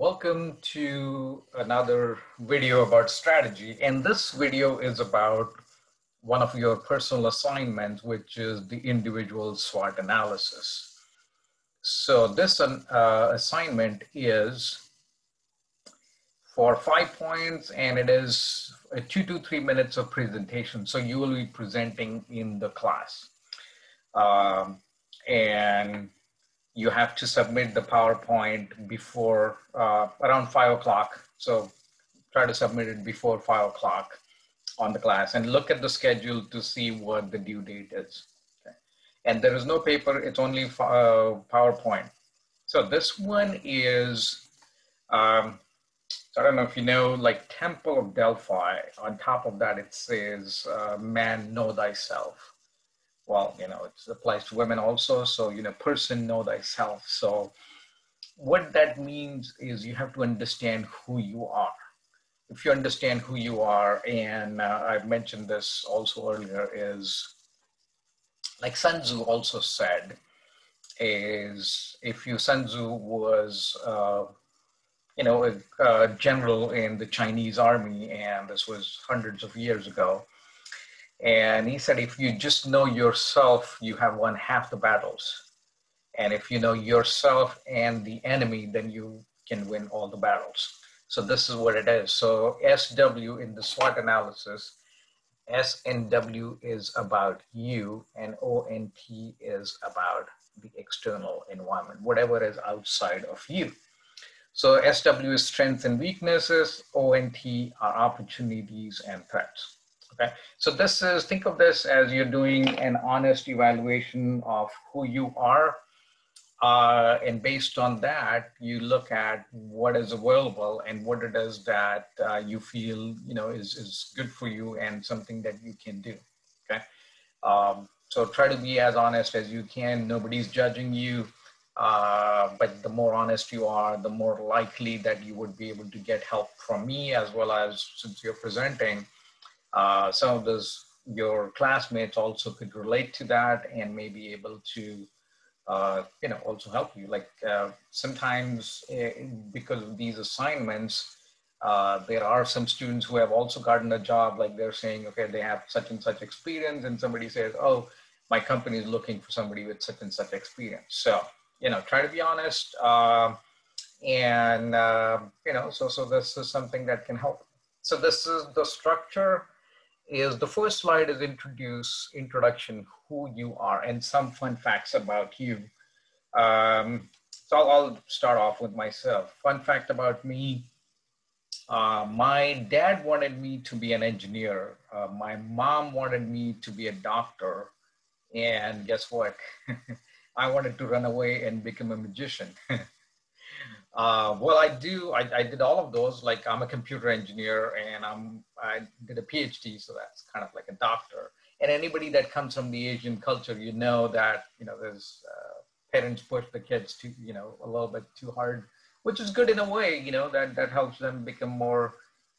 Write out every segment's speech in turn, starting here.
Welcome to another video about strategy. And this video is about one of your personal assignments, which is the individual SWOT analysis. So this uh, assignment is for five points and it is a two to three minutes of presentation. So you will be presenting in the class. Um, and you have to submit the PowerPoint before uh, around five o'clock. So try to submit it before five o'clock on the class and look at the schedule to see what the due date is. Okay. And there is no paper, it's only uh, PowerPoint. So this one is, um, I don't know if you know, like Temple of Delphi, on top of that it says, uh, man, know thyself well, you know, it applies to women also. So, you know, person know thyself. So what that means is you have to understand who you are. If you understand who you are, and uh, I've mentioned this also earlier, is like Sun Tzu also said, is if you Sun Tzu was, uh, you know, a, a general in the Chinese army, and this was hundreds of years ago and he said, if you just know yourself, you have won half the battles. And if you know yourself and the enemy, then you can win all the battles. So this is what it is. So SW in the SWOT analysis, SNW is about you and ONT is about the external environment, whatever is outside of you. So SW is strengths and weaknesses, ONT are opportunities and threats. Okay, so this is, think of this as you're doing an honest evaluation of who you are. Uh, and based on that, you look at what is available and what it is that uh, you feel, you know, is, is good for you and something that you can do. Okay. Um, so try to be as honest as you can. Nobody's judging you. Uh, but the more honest you are, the more likely that you would be able to get help from me as well as since you're presenting, uh, some of those your classmates also could relate to that and may be able to uh, you know also help you. Like uh, sometimes uh, because of these assignments uh, there are some students who have also gotten a job like they're saying okay they have such and such experience and somebody says oh my company is looking for somebody with such and such experience. So you know try to be honest uh, and you know so so this is something that can help. So this is the structure is the first slide is introduce introduction who you are and some fun facts about you. Um, so I'll, I'll, start off with myself. Fun fact about me: uh, my dad wanted me to be an engineer. Uh, my mom wanted me to be a doctor, and guess what? I wanted to run away and become a magician. Uh, well, I do. I, I, did all of those. Like I'm a computer engineer, and I'm I did a PhD, so that's kind of like a doctor. And anybody that comes from the Asian culture, you know that you know there's uh, parents push the kids to you know a little bit too hard, which is good in a way. You know that that helps them become more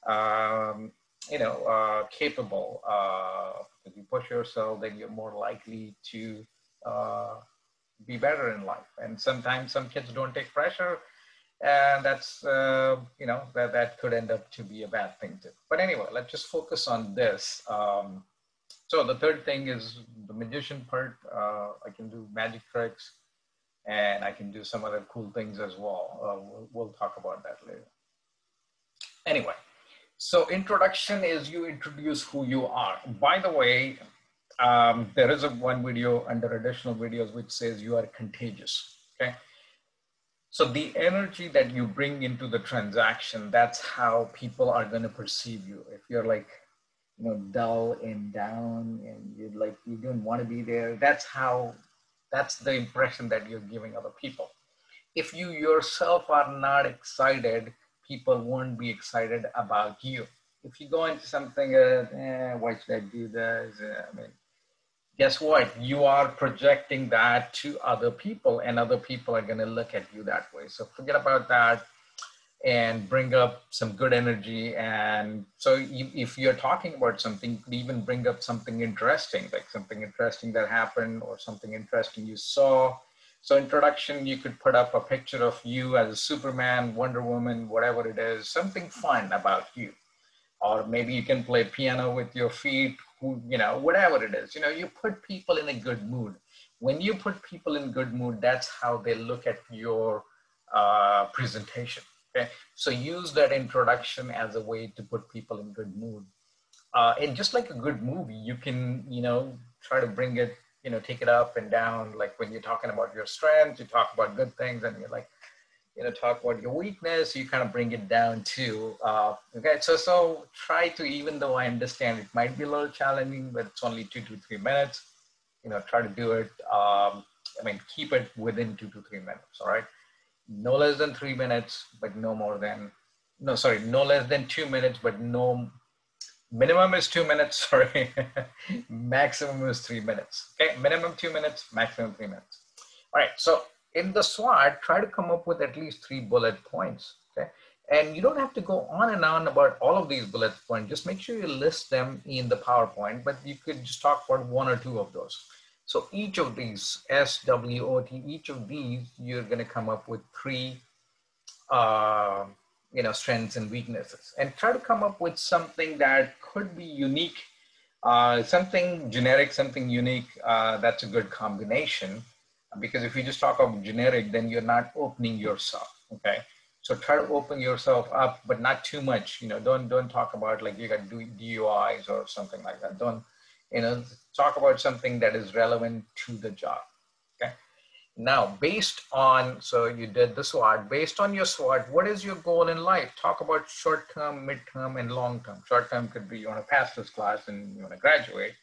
um, you know uh, capable. Uh, if you push yourself, then you're more likely to uh, be better in life. And sometimes some kids don't take pressure and that's uh, you know that that could end up to be a bad thing too. But anyway let's just focus on this. Um, so the third thing is the magician part. Uh, i can do magic tricks and i can do some other cool things as well. Uh, we'll, we'll talk about that later. Anyway so introduction is you introduce who you are. By the way um, there is a one video under additional videos which says you are contagious okay so the energy that you bring into the transaction, that's how people are going to perceive you. If you're like, you know, dull and down and you're like, you don't want to be there, that's how, that's the impression that you're giving other people. If you yourself are not excited, people won't be excited about you. If you go into something, uh, eh, why should I do this? Uh, I mean, guess what? You are projecting that to other people, and other people are going to look at you that way. So forget about that and bring up some good energy. And so, if you're talking about something, even bring up something interesting, like something interesting that happened or something interesting you saw. So introduction, you could put up a picture of you as a Superman, Wonder Woman, whatever it is, something fun about you. Or maybe you can play piano with your feet, who, you know, whatever it is. You know, you put people in a good mood. When you put people in good mood, that's how they look at your uh, presentation. Okay, so use that introduction as a way to put people in good mood. Uh, and just like a good movie, you can, you know, try to bring it you know take it up and down like when you're talking about your strengths you talk about good things and you're like you know talk about your weakness you kind of bring it down too uh, okay so so try to even though i understand it might be a little challenging but it's only two to three minutes you know try to do it um, i mean keep it within two to three minutes all right no less than three minutes but no more than no sorry no less than two minutes but no minimum is two minutes, sorry. maximum is three minutes. Okay, minimum two minutes, maximum three minutes. All right, so in the SWOT, try to come up with at least three bullet points. Okay, and you don't have to go on and on about all of these bullet points. Just make sure you list them in the PowerPoint, but you could just talk about one or two of those. So each of these, S, W, O, T, each of these, you're going to come up with three uh, you know strengths and weaknesses and try to come up with something that could be unique uh, something generic something unique uh, that's a good combination because if you just talk about generic then you're not opening yourself okay so try to open yourself up but not too much you know don't don't talk about like you got duis or something like that don't you know talk about something that is relevant to the job Okay. now, based on, so you did the SWOT, based on your SWOT, what is your goal in life? Talk about short term, mid term, and long term. Short term could be you want to pass this class and you want to graduate.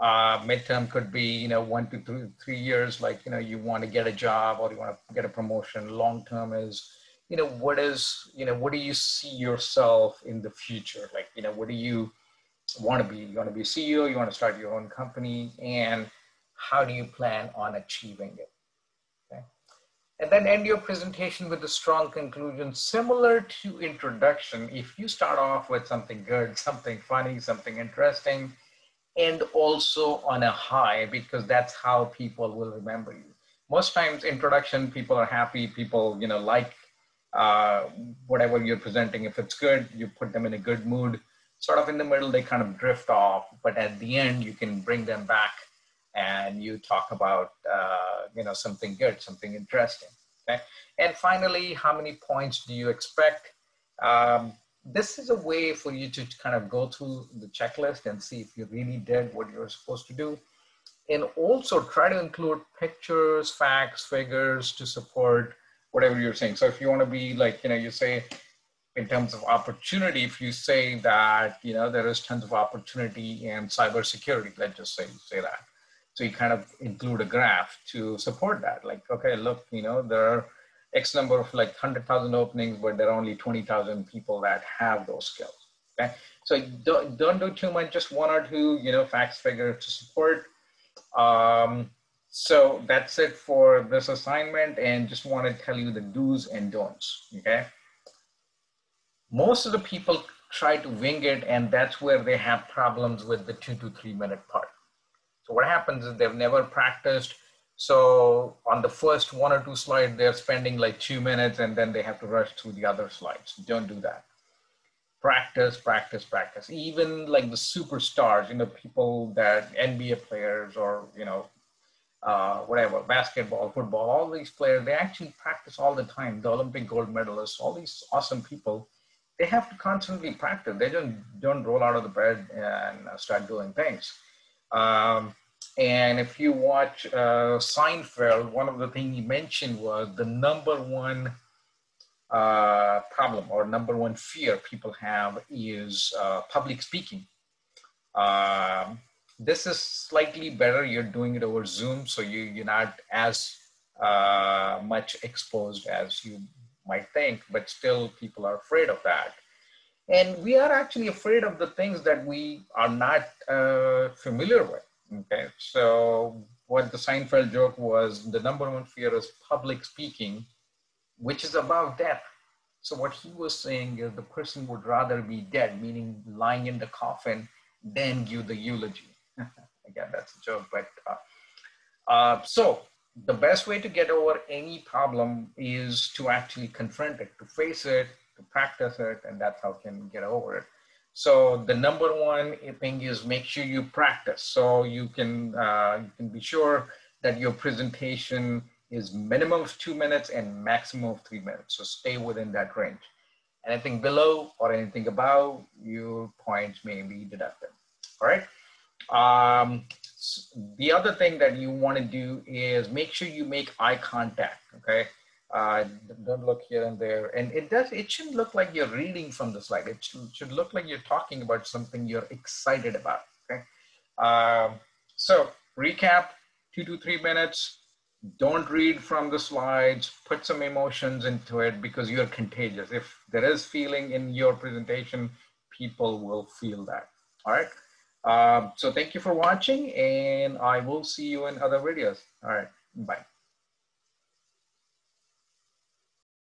Uh, midterm could be, you know, one to three, three years, like, you know, you want to get a job or you want to get a promotion. Long term is, you know, what is, you know, what do you see yourself in the future? Like, you know, what do you want to be? You want to be CEO, you want to start your own company, and how do you plan on achieving it? and then end your presentation with a strong conclusion similar to introduction if you start off with something good something funny something interesting and also on a high because that's how people will remember you most times introduction people are happy people you know like uh, whatever you're presenting if it's good you put them in a good mood sort of in the middle they kind of drift off but at the end you can bring them back and you talk about uh, you know something good, something interesting. Okay, and finally, how many points do you expect? Um, this is a way for you to kind of go through the checklist and see if you really did what you were supposed to do. And also try to include pictures, facts, figures to support whatever you're saying. So if you want to be like, you know, you say in terms of opportunity, if you say that, you know, there is tons of opportunity in cybersecurity, let's just say, say that. So you kind of include a graph to support that. Like, okay, look, you know, there are X number of like 100,000 openings, but there are only 20,000 people that have those skills. Okay. So don't, don't do too much, just one or two, you know, facts figure to support. Um, so that's it for this assignment and just want to tell you the do's and don'ts, okay? Most of the people try to wing it and that's where they have problems with the two to three minute part. So what happens is they've never practiced. So on the first one or two slides, they're spending like two minutes and then they have to rush through the other slides. Don't do that. Practice, practice, practice. Even like the superstars, you know, people that NBA players or, you know, uh, whatever, basketball, football, all these players, they actually practice all the time. The Olympic gold medalists, all these awesome people, they have to constantly practice. They don't, don't roll out of the bed and start doing things. Um, and if you watch uh, Seinfeld, one of the things he mentioned was the number one uh, problem or number one fear people have is uh, public speaking. Um, this is slightly better. You're doing it over Zoom, so you, you're not as uh, much exposed as you might think, but still people are afraid of that. And we are actually afraid of the things that we are not uh, familiar with. Okay, so what the Seinfeld joke was the number one fear is public speaking, which is about death. So what he was saying is the person would rather be dead, meaning lying in the coffin, than give the eulogy. Again, that's a joke, but uh, uh, so the best way to get over any problem is to actually confront it, to face it, to practice it, and that's how you can get over it. So the number one thing is make sure you practice. So you can uh, you can be sure that your presentation is minimum of two minutes and maximum of three minutes. So stay within that range. Anything below or anything above, your points may be deducted. All right. Um, the other thing that you want to do is make sure you make eye contact. Okay. Uh, don't look here and there. And it does, it shouldn't look like you're reading from the slide. It should, should look like you're talking about something you're excited about. Okay. Uh, so recap two to three minutes. Don't read from the slides. Put some emotions into it because you're contagious. If there is feeling in your presentation, people will feel that. All right. Um, so thank you for watching and I will see you in other videos. All right. Bye.